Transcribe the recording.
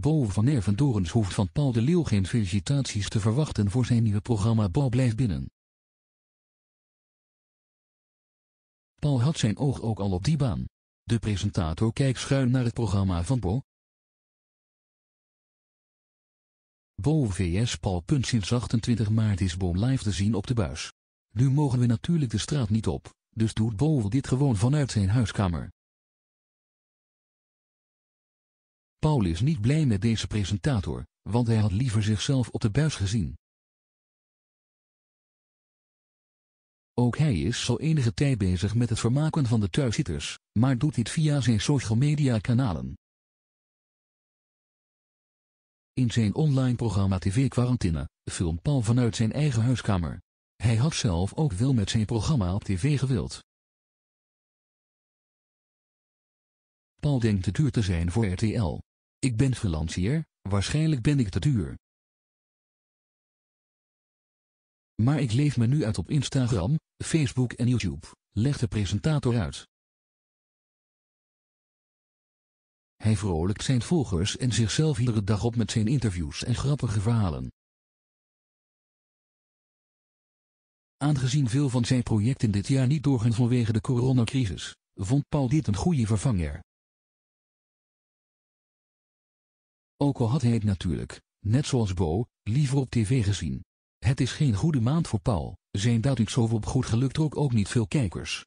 Bo van Nervendorens hoeft van Paul de Leeuw geen felicitaties te verwachten voor zijn nieuwe programma Bo blijft binnen. Paul had zijn oog ook al op die baan. De presentator kijkt schuin naar het programma van Bo. Bo vs Paul. Sinds 28 maart is Bo live te zien op de buis. Nu mogen we natuurlijk de straat niet op, dus doet Bo dit gewoon vanuit zijn huiskamer. Paul is niet blij met deze presentator, want hij had liever zichzelf op de buis gezien. Ook hij is zo enige tijd bezig met het vermaken van de thuiszitters, maar doet dit via zijn social media kanalen. In zijn online programma TV Quarantine filmt Paul vanuit zijn eigen huiskamer. Hij had zelf ook wel met zijn programma op tv gewild. Paul denkt te duur te zijn voor RTL. Ik ben freelancer, waarschijnlijk ben ik te duur. Maar ik leef me nu uit op Instagram, Facebook en YouTube, legt de presentator uit. Hij vrolijkt zijn volgers en zichzelf iedere dag op met zijn interviews en grappige verhalen. Aangezien veel van zijn projecten dit jaar niet doorgaan vanwege de coronacrisis, vond Paul dit een goede vervanger. Ook al had hij het natuurlijk, net zoals Bo, liever op tv gezien. Het is geen goede maand voor Paul, zijn dating zo op goed geluk trok ook niet veel kijkers.